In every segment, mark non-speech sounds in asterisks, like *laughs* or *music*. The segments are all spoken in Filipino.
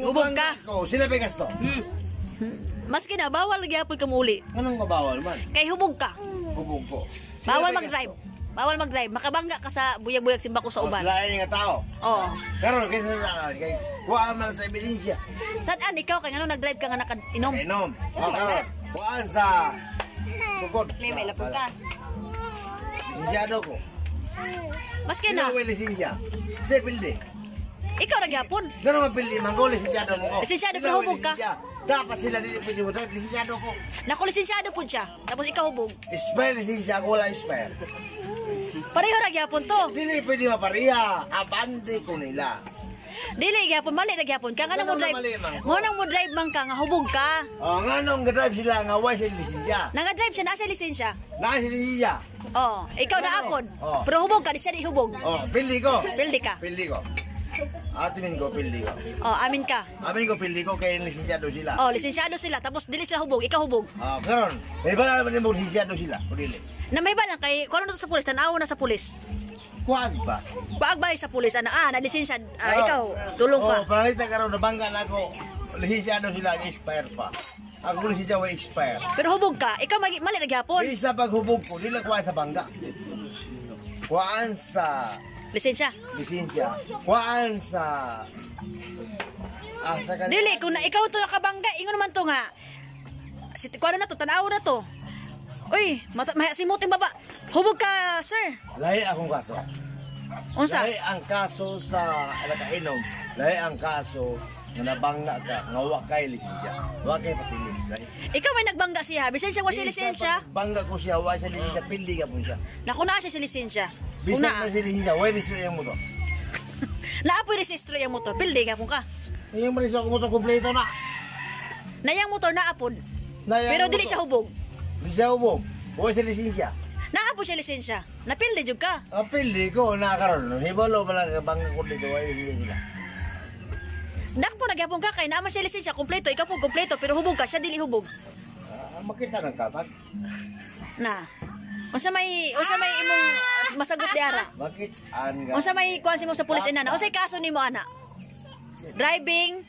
Hubog ka. Ko, sila may gasto. Hmm. Maski na bawal gyapon ka muli. Anong mabawal man? Kay hubog ka. Hubog ko. Sila Bawal mag-drive. Bawal mag-drive. Makabangga ka sa buyag-buyag simba ko sa uban. Sila ay nga tao. Oo. Karon kaysa sa kay kuha man sa ebidensya. Saan ikaw kay ano nag-drive ka nga nakainom? Inom. O karon, kuhaan sa sukod. May may lapod ka. Lisensyado ko. Maski na, may lisensya. Sa pildi. Ikaw ra gyapon. Gano'n ang pildi, manggo lisensyado mo ko. Lisensyado, pero hubog ka. Dapat sila dili pwede mo drive, lisensyado ko. Nako lisensyado pud siya. Tapos ikaw hubog. Expire lisensya ko, wala expire. Pareho ra gyapon to. Dili pwede mapariha. Abante ko nila. Dili gyapon mali ra gyapon ka nga mo na drive. Mo nang mo drive man ka nga hubog ka. O, nga nung drive sila, nga wala sila lisensya. Nanga-drive siya nasa lisensya. Naka sila lisensya. Oh, ikaw na Ano? apod. Oh. Pero hubog ka, di siya di hubog. O, pildi ko. Pildi ka. Pildi ko. Atimin ko, pildi ko. Oh, amin ka. Amin ko, pildi ko, kaya lisensyado sila. Oh, lisensyado sila tapos dili sila hubog, ikaw hubog. Ah, karon, may ba naman yung lisensyado sila? O dili? Na may ba lang kay kuno na to sa pulis, tanaw na sa pulis. Kuwag ba? Paagbay sa pulis ana ah, na lisensya ah, ikaw tulong Oh, ka. panalita karon nabangga na ako. Lisensyado sila, expire pa. Ako lisensya wa expire. Pero hubog ka, ikaw mali, gyapon. Isa paghubog ko, dila kuhaan sa bangga. Kuhaan sa Lisensya. lisensya. Kuhaan sa Ah, sa kanila. Dili kung na, ikaw to nakabangga, ingon man to nga. Si kuno na to, tanaw na to. Uy, mata, may simutin baba. Hubog ka, sir. Lahi akong kaso. Unsa? Lahi ang kaso sa nakainom. Lahi ang kaso nga nabangga ka, nga wa kay lisensya. Wa kay patilis. Lahi. Ikaw may nagbangga siya, bisan siya wa siya lisensya. Bangga ko siya, wa siya lisensya, pildi ka po siya. Naku na siya sa lisensya. Bisan Una, na siya lisensya, wa lisensya *laughs* mo to. naapoy resistro yung motor, pildi ka kung ka. Yung malis ako mo to kompleto na. Nayang motor naapod. Nayang Pero dili siya hubog. Di siya hubog. Wa siya lisensya. Naapod siya lisensya. Napildi jud ka. Ang pildi ko, nakaroon. Hibalo pala bangga ko dito, wa lisensya. Dakpo na gyapon ka kay naman siya lisensya kompleto, ikaw po kompleto pero hubog ka, siya dili hubog. Ah, makita ng katag. Na. Unsa may unsa may imong masagot di ara? Bakit? An Unsa may kuan mo sa pulis ina? Unsay kaso nimo ana? Driving,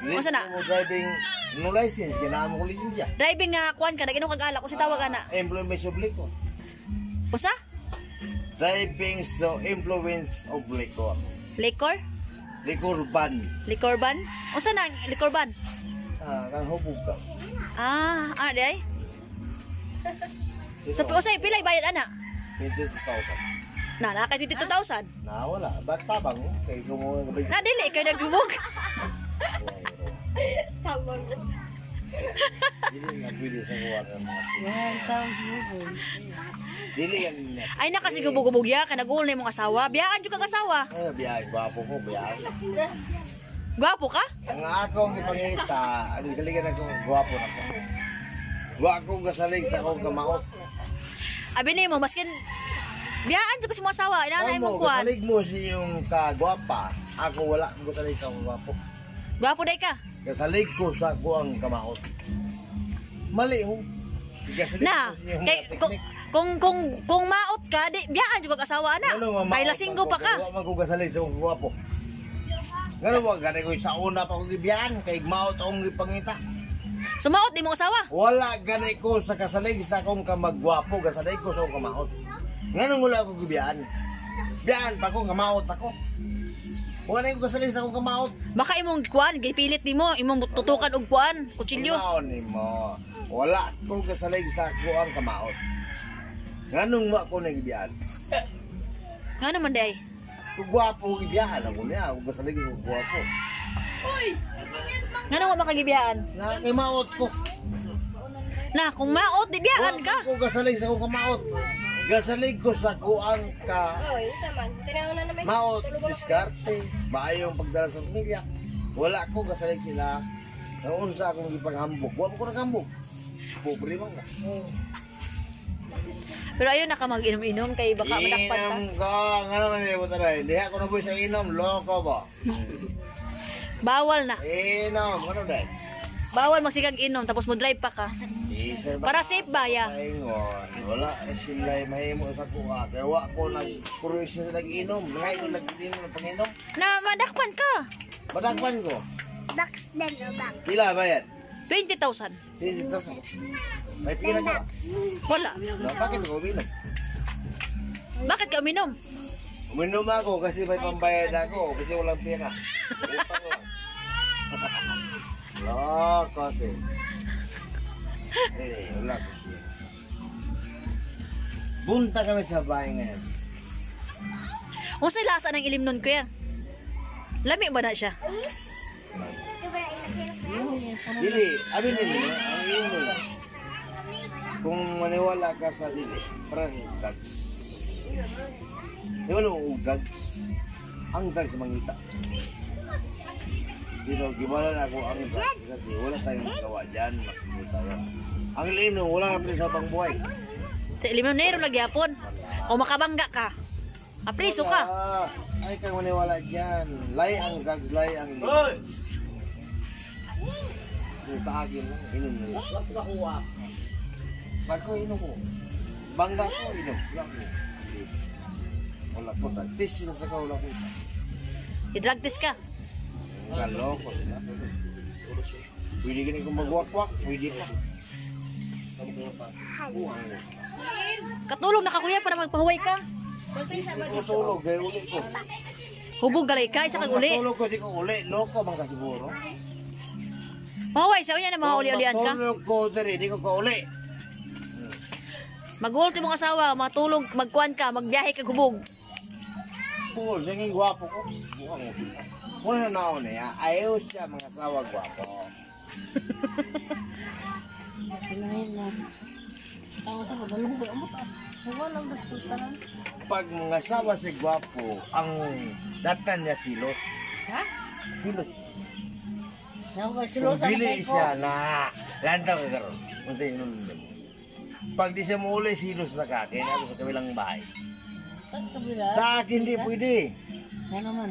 Unsa na? Driving no license, kailangan mo ko lisensya. driving nga kuan ka nag-inom kag alak, unsa tawag ana? Influence of liquor. Usa? Driving the influence of liquor. Liquor? Liquor ban. Liquor ban? Unsa na ang liquor ban? Ah, kang hubog ka. Ah, ah, di ay? *laughs* So, usay pilay bayad ana? 22,000. Na, naka 22,000. Na wala. Ba't tabang? Kaya kumuha ka ba? Na dili kay naghubog. *laughs* Dili nga pwede sa kuha ng mga Dili yan. Ay na kasi gubog-gubog ya, kanagul na imong asawa. Biyaan jud kag asawa. Ay, biyahe. Gwapo ko, biyahe. Gwapo ka? Ang akong ipangita, ang saligan ako, gwapo na ko. Gwapo ka salig sa akong kamaot. Abi nimo maskin biyaan jud kasi imong asawa, inanay mo kuan. kasalig mo si yung kagwapa. Ako wala, salig sa akong gwapo. Gwapo day ka. Kasalig ko sa kuang kamaot. Mali mo. Na, ko kay kung kung kung, kung maot ka, di biyaan jud asawa mamaot Kay lasinggo pa ka. ko kasalig sa akong gwapo. Ngano wag gani ko sa una pa ko gibiyaan kay maot akong gipangita. Sumaot di mo asawa. Wala gani ko sa kasalig sa akong kamagwapo, kasalig ko sa akong kamaot. Ngano wala ako gibiyaan. Biyaan pa ko kamaot ako. Wala ko kasalig sa akong kamaot. Baka imong kuan gipilit nimo, imong tutukan og kuan, kutsilyo. Kumaon ni mo. Wala ko kasalig sa kuang kamaot. Nganong wa ko nagibiyaan. Nga naman day. Kung gwapo gibiyahan ako niya, ako kasalig ko gwapo. Nga naman makagibiyaan. Na kay maot ko. Na, kung maot di biyaan Wala ka. ko kasalig sa akong kamaot. Gasalig ko sa kuang ka Oh, isa man. Tinaw na naman. maot, diskarte, maayong pagdala sa pamilya. Wala ko kasalig sila. Noon sa akong ipaghambog. Wala ko naghambog. Pobre man ka. Pero ayun na ka mag-inom-inom kay baka madakpan ka. Inom ko. Ano man yung buta na. Liha ko na po sa inom. Loko ba? Bawal na. Inom. Ano dahil? Bawal magsigag inom tapos mo drive pa ka. Para safe ba ya? Wala. eh, Sila mahimo sa kuha. Kaya wa ko nag-cruise na nag-inom. Ngayon ko nag-inom ng panginom. Na madakpan ka. Padakpan ko. Box din o box. Pila bayad? 20,000. 20,000. May pila ka. Wala. Bakit ako uminom? Bakit ka uminom? Uminom ako kasi may pambayad ako kasi walang pera. Utang lang. Lo, kasi. Eh, wala ko siya. Bunta kami sa bahay ngayon. Kung sa lasa ng ilim nun, kuya? Lami ba na siya? Dili, abi nili, ang ino. Kung maniwala ka sa dili, parang drugs. Di ba nung drugs? Ang drugs mangita. Dito, gimana na ako ang drugs kasi wala tayong magawa dyan, makikita tayo. Ang lino, wala na sa pang buhay. Sa ilim nun, nero nagyapon. Kung makabangga ka, apriso ka. Wala. Ay, kang maniwala dyan. Lay ang drugs, lay ang lino. Yung kaagin lang, inom na yun. Wala ko nakuha. Ba't ko inom ko? Bangga ko, inom. Wala ko. Wala ko. Tis na sa ka, wala ko. I-drug test ka. Galoko sila. Pwede ganun kung magwakwak, pwede pa. Katulong na ka, kuya, para magpahuway ka. Tutulog, gaya ulit ko. Hubog galay ka, isa kag uli. Tutulog ko, di ko uli. Loko man ka siguro. Mahuway, sa unya na mga uli-ulian ka. Tutulog ko, di ko ka uli. Mag-ulti mong asawa, matulog, magkuhan ka, magbiyahe ka hubog. Pugol, siya ngayong gwapo ko. Buwang mo sila. Muna na naon niya, ayaw siya mga asawa gwapo. Pag mga asawa si gwapo, ang datan niya silos. Ha? Silos. Ako, Kung dili siya na lantaw ka karon. Kung sa inyo Pag di siya muli, silos na ka. Kaya ako sa kabilang bahay. Sa kabila. Sa akin di pwede. Yan naman.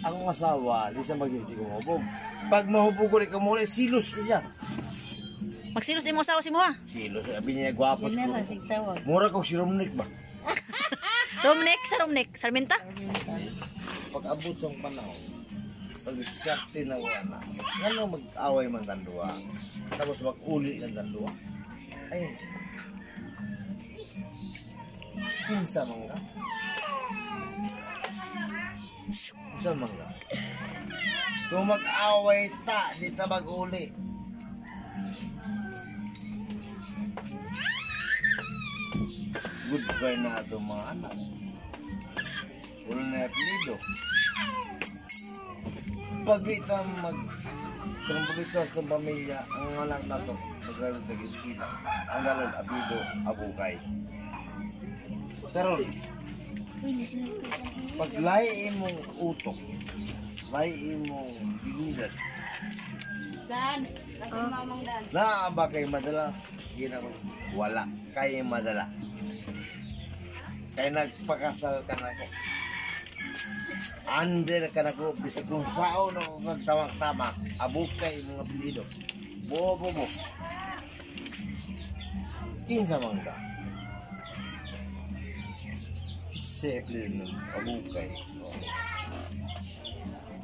Ang asawa, di siya mag-hindi ko mahubog. Pag mahubog ko rin ka muli, silos ka siya. Magsilos din mo asawa si mo ha. Silos, sabi niya, gwapo Yan na siguro. sigtawag. Mura ko si Romnick ba? *laughs* Romnek, sa Romnek, Sarmenta. Pag abot sa panahon, pag diskarte na wala, ano mag-away man tanduwa, tapos mag-uli ng tanduwa, ay, kinsa man ka? Man ka? Kung mag-away ta, di ta mag-uli. Goodbye na ito mga anak. Wala na apelido. Pag ito mag trambulitos ng pamilya, ang anak na ito, magkaroon ng. Ang galon, abido, abukay. Karon, pag lahi mong utok, lahi mong dinugan, Dan, lagi mamang dan. na ba kay madala? Ginawa, wala kay madala. Kaya nagpakasal ka na ko. Under ka na ko, bisag kung sao na ko nagtamak-tamak, abukay mga pilido. Buo mo. Kinsa man ka. Simple nun, abukay.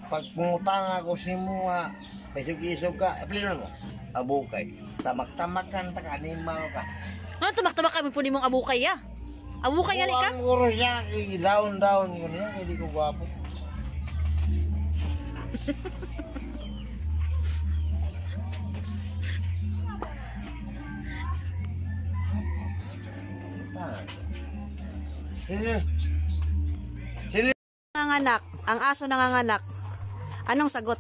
Pag pumutan ako si mga, Paisog-isog ka, apelido mo, abukay. Tamak-tamakan ta ka, animal ka. Ano tumak-tumak kami po ni mong abukay ya? Abukay gali ka? Ang guro siya, down-down ko niya, hindi ko gwapo. Sino? *laughs* Nanganganak, ang aso nanganganak. Anong sagot?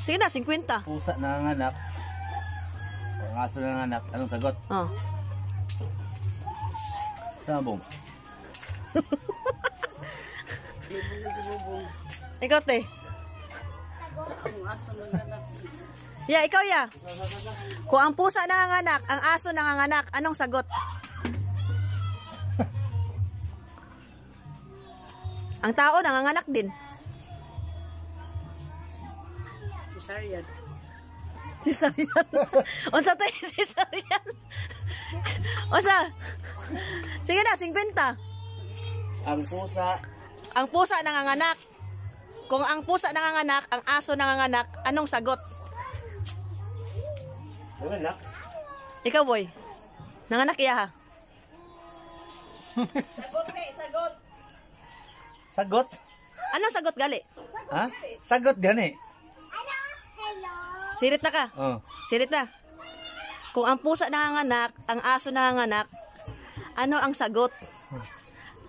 Sige na, 50. pusa nanganganak, ang aso nanganganak, anong sagot? Oh. Sabong. *laughs* Ikaw, te. Ya, ikaw ya. Kung ang pusa nanganganak, ang aso nanganganak, anong sagot? Ang tao nanganganak din. Cesarean. Cesarean. Unsa *laughs* tayo cesarean? Unsa? Sige na, 50. Ang pusa, Ang pusa nanganganak. Kung ang pusa nanganganak, ang aso nanganganak, anong sagot? ano na? Ikaw, boy. Nanganak iya ha? *laughs* Sagot? Anong sagot gali? Ha? Sagot gani. Ano? Hello? Sirit na ka. Oh. Sirit na. Kung ang pusa nanganganak, ang aso nanganganak, ano ang sagot?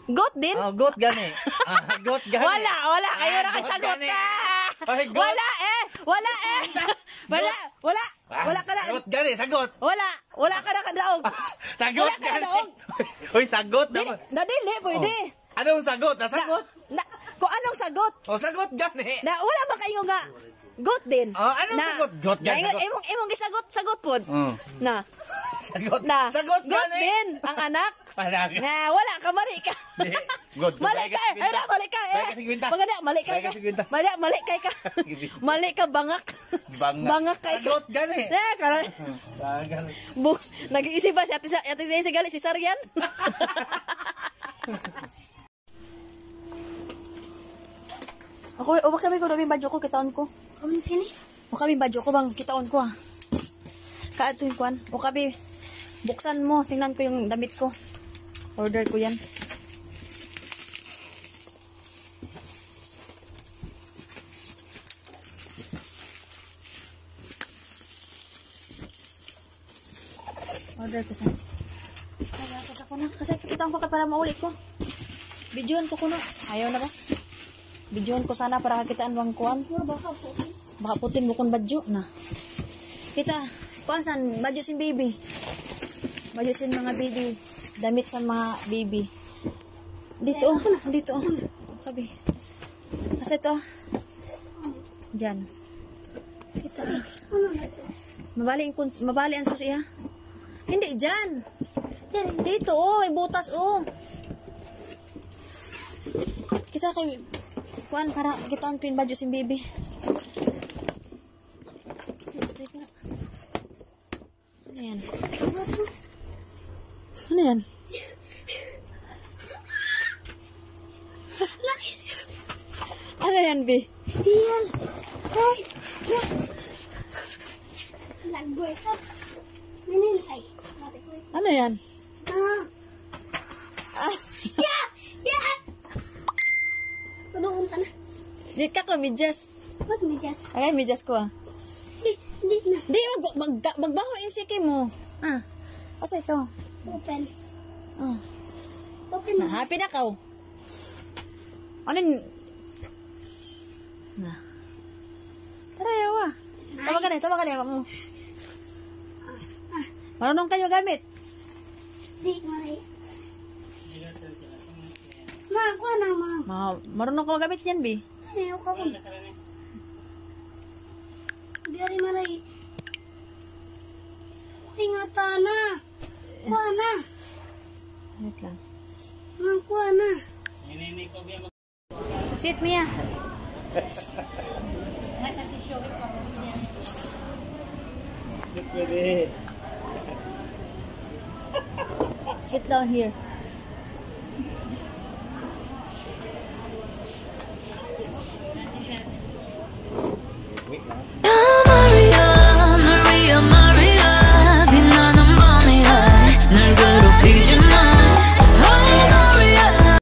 Got din? Oh, got gani. *laughs* Ah, got gani. Wala, wala. Kayo na Ah, kay got sagot gani. ka. Ay. Wala eh. Wala eh. *laughs* Wala, wala. Ah, Wala ka na. Sagot gani, sagot. Wala. Wala ka na kadaog. Sagot Wala ka na gani. *laughs* Uy, sagot naman. nadili, pwede. Oh. Anong sagot? Ah, sagot. Na, kung anong sagot? Oh, sagot gani. Na wala ba kayo nga got din? Oh, anong sagot? Got na, gani, sagot. Imong imong gisagot sagot pod. Oh. Na. Sagot. Na. Sagot got gani. din ang anak. Parang. Na wala ka mali ka. Di. Good. *laughs* Mali ka. eh. Ay, na, mali ka. Eh. Maganda, mali ka. Ka, sigwinta. Mali, mali ka *laughs* ka. Mali ka bangak. Bangak. Bangak ka. Sagot gani. Na, kara. *laughs* Ah, nag-iisip ba si Ate Ate Sa gali si Sarian? Ako, o baka may ko dami badyo ko kitaon ko. Kamu kini? O kami badyo ko bang kitaon ko ah. Kaato yung kwan. O kami, buksan mo. Tingnan ko yung damit ko. Order ko yan. Order ko sa... Kaya ko sa kuno. Kasi kitaon ko para mauli ko. Bidyoan ko kuno. Ayaw na ba? Bidyoan ko sana para kakitaan wang kuwan. baka po. Baka putin kung badyo na. Kita, kuan san, badyo sin baby. Badyo sin mga baby. Damit sa mga baby. Dito, oh. Dito, oh. Sabi. Kasi ito. Diyan. Kita. ah. Mabali ang, mabali ang susi ha. Hindi, dyan. Dito, oh. May butas, oh. Kita kay kuan para kitaan ko yung badyo sin baby. Teka. Ano yan? Ano yan? ano yan, B? Iyan. Ay. Ya. Nagboy ka. Nanilay. Mati ko. Ano yan? Ah. Ah, di ka ko, medyas. Ba't may dyan? Okay, medyas ko ah. Hindi, hindi na. Di, mag, mag, magbaho yung siki mo. Ah, kasi ito. Open. Ah, Open na, happy na ka. Ano yun? Na. Tara, yawa. Tawag ka na, tawag ka na, yawa mo. Marunong kayo gamit. Di, maray. Ma, ako na, ma. Ma, marunong ka magamit yan, B. Ayaw ka po. Biyari maray. Ingata na. Kuha na. Wait lang. Ma, kuha na. Sit, Mia. Sit down here.